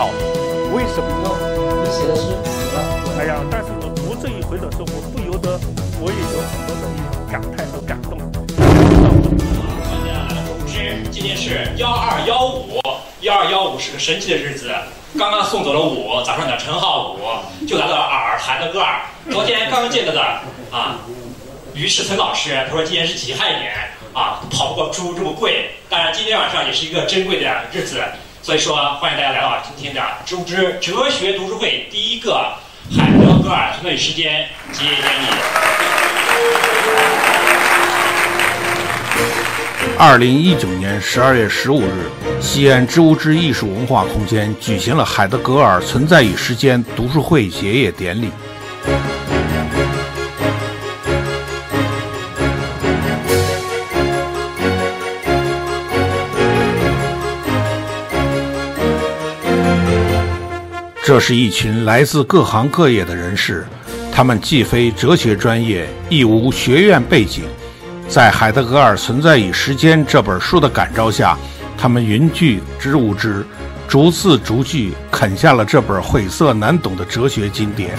好，为什么呢？你写的诗怎么了？哎呀，但是我读这一回的时候，我不由得我也有很多的一种感叹和感动。总之，今天是幺二幺五，幺二幺五是个神奇的日子。刚刚送走了五，早上的陈浩武就来了尔，海德格尔。昨天刚刚见到的啊，于世存老师，他说今天是己亥年啊，跑不过猪这么贵。当然，今天晚上也是一个珍贵的日子，所以说欢迎大家来到今天的知物之哲学读书会第一个海德格尔存在与时间结业典礼。二零一九年十二月十五日，西安知物之艺术文化空间举行了海德格尔《存在与时间》读书会结业典礼。这是一群来自各行各业的人士，他们既非哲学专业，亦无学院背景。在海德格尔《存在与时间》这本书的感召下，他们云聚知物之，逐字逐句啃下了这本晦涩难懂的哲学经典。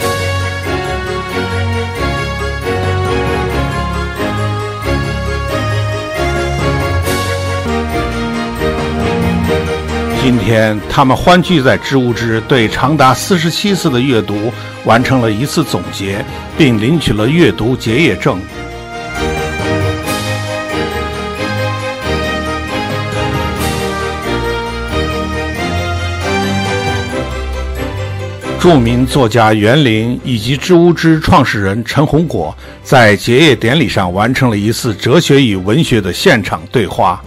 今天，他们欢聚在知物之，对长达四十七次的阅读完成了一次总结，并领取了阅读结业证。著名作家袁林以及知物之创始人陈红果在结业典礼上完成了一次哲学与文学的现场对话。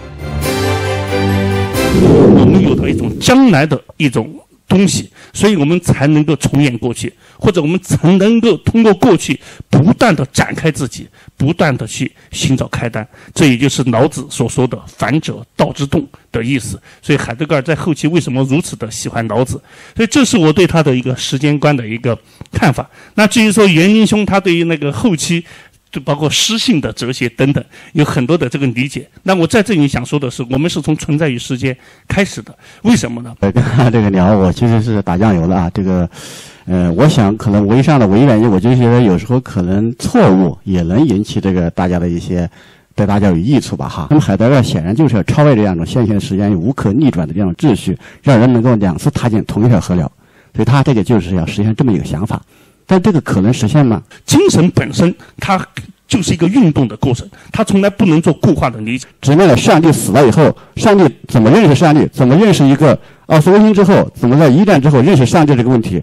一种将来的一种东西，所以我们才能够重演过去，或者我们才能够通过过去不断的展开自己，不断的去寻找开端。这也就是老子所说的“反者道之动”的意思。所以海德格尔在后期为什么如此的喜欢老子？所以这是我对他的一个时间观的一个看法。那至于说袁林兄他对于那个后期。就包括诗性的哲学等等，有很多的这个理解。那我在这里想说的是，我们是从存在与时间开始的，为什么呢？跟他这个聊，我其实是打酱油的啊。这个，呃，我想可能唯上的唯一原因，我就觉得有时候可能错误也能引起这个大家的一些对大家有益处吧哈。那么海德格尔显然就是要超越这样一种线性时间无可逆转的这种秩序，让人能够两次踏进同一条河流，所以他这个就是要实现这么一个想法。但这个可能实现吗？精神本身，它就是一个运动的过程，它从来不能做固化的理解。直面了上帝死了以后，上帝怎么认识上帝？怎么认识一个奥斯威辛之后？怎么在一战之后认识上帝这个问题？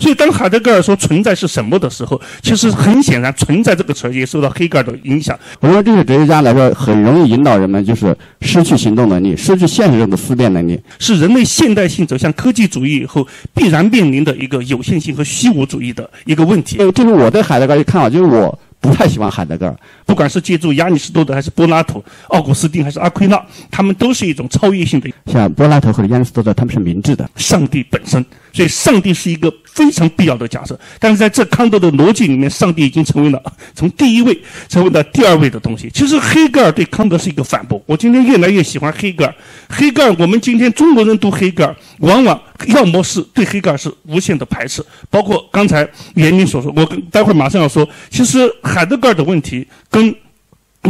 所以，当海德格尔说存在是什么的时候，其实很显然，存在这个词也受到黑格尔的影响。我说，这些哲学家来说，很容易引导人们就是失去行动能力，失去现实中的思辨能力，是人类现代性走向科技主义以后必然面临的一个有限性和虚无主义的一个问题。呃，这是我对海德格尔的看法，就是我。不太喜欢海德格尔，不管是借助亚里士多德，还是柏拉图、奥古斯丁，还是阿奎那，他们都是一种超越性的。像柏拉图或者亚里士多德，他们是明智的。上帝本身，所以上帝是一个非常必要的假设。但是在这康德的逻辑里面，上帝已经成为了从第一位成为了第二位的东西。其实黑格尔对康德是一个反驳。我今天越来越喜欢黑格尔。黑格尔，我们今天中国人读黑格尔，往往要么是对黑格尔是无限的排斥，包括刚才袁林所说，我跟待会儿马上要说，其实。海德格尔的问题跟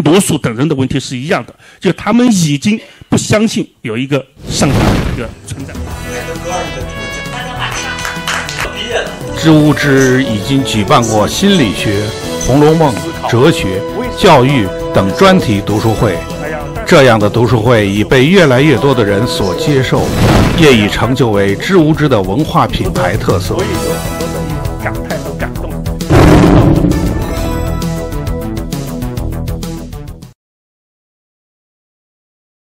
罗素等人的问题是一样的，就他们已经不相信有一个上帝的一个存在。知物之已经举办过心理学、红楼梦、哲学、教育等专题读书会，这样的读书会已被越来越多的人所接受，也已成就为知无知的文化品牌特色。